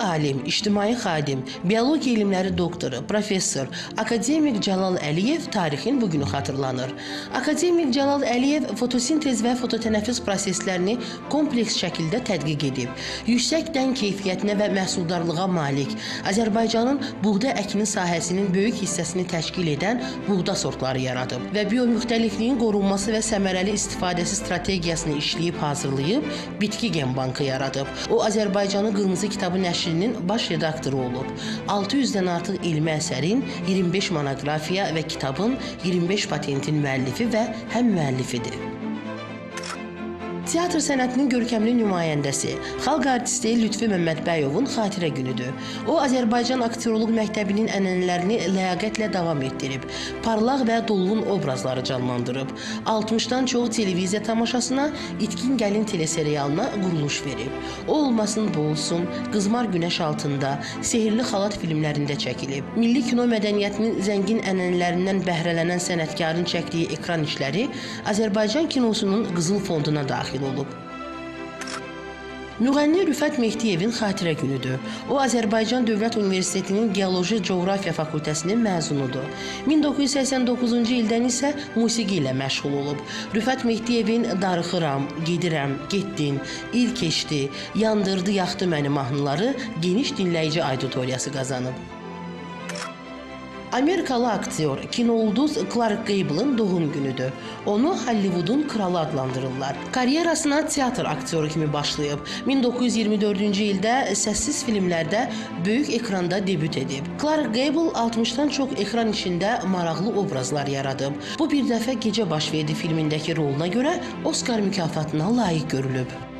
alim, ictimai xadim, biologiya elmləri doktoru, professor, akademik Cəlal Əliyev tarixin bu günü xatırlanır. Akademik Cəlal Əliyev fotosintez və fototənəffüs proseslərini kompleks şəkildə tədqiq edib. Yüksək dən keyfiyyətinə və məhsuldarlığa malik Azərbaycanın buğda əkini sahəsinin böyük hissəsini təşkil edən buğda sortları yaradıb və biomüxtəlifliyin qorunması və səmərəli istifadəsi strategiyasını işləyib hazırlayıb bitki gen bankı yaradıb. O Azərbaycanı Qırmızı kitabı nəşrinin baş redaktoru olub. 600-dən artıq elmi əsərin, 25 monoqrafiya və kitabın 25 patentin müəllifi və həm müəllifidir. Teatr sənətinin görkəmli nümayəndəsi, xalq artisti Lütfü Məmmədbəyovun xatirə günüdür. O Azərbaycan aktyorluq məktəbinin ənənələrini ləyaqətlə davam etdirib, parlaq və dolğun obrazları canlandırıb. 60-dan çox televiziya tamaşasına, İtkin Gəlin teleserialına quruluş verib. O olmasın bu olsun, Qızmar Günəş altında, Sehirli xalat filmlərində çəkilib. Milli kino mədəniyyətinin zəngin ənənələrindən bəhrələnən sənətkarın çəkdiyi ekran işləri Azərbaycan kinosunun qızıl fonduna daxil olub. Müğənni Rüfət Mehdiyevin xatirə günüdür. O Azərbaycan Dövlət Universitetinin Geoloji Coğrafiya fakültəsinin məzunudur. 1989-cu ildən isə musiqi ilə məşğul olub. Rüfət Mehdiyevin Darıxıram, Gedirəm, Getdin, İl keçdi, Yandırdı, yaxdı məni mahnıları geniş dinləyici auditoriyası qazanıb. Amerikalı aktyor, kinoulduz Clark Gable'ın doğum günüdür. Onu Hollywoodun kralı adlandırırlar. Karyerasına teatr aktyoru kimi başlayıb. 1924-cü ildə səssiz filmlərdə böyük ekranda debüt edib. Clark Gable 60-dan çox ekran işində maraqlı obrazlar yaradıb. Bu bir dəfə Gecə baş verdi filmindəki roluna görə Oscar mükafatına layiq görülüb.